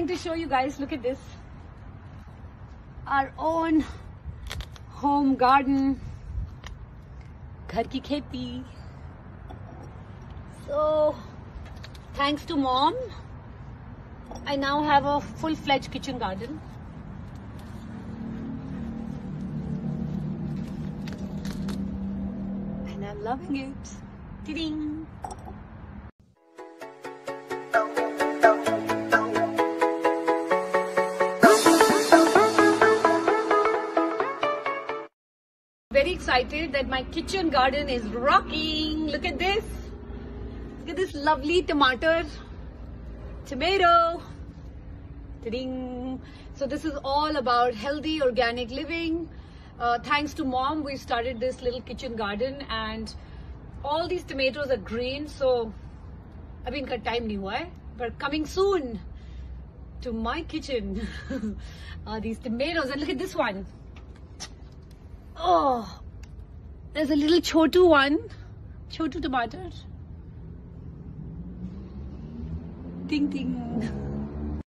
thing to show you guys. Look at this. Our own home garden. Ghar ki kheti. So, thanks to mom, I now have a full-fledged kitchen garden. And I'm loving it. Ding! excited that my kitchen garden is rocking. Look at this. Look at this lovely tomato, tomato. Ta-ding. So this is all about healthy organic living. Uh, thanks to mom, we started this little kitchen garden and all these tomatoes are green. So I mean, cut time new, eh? But coming soon to my kitchen are these tomatoes. And look at this one. Oh, there's a little chotu one. Chotu tomato. Ding ding.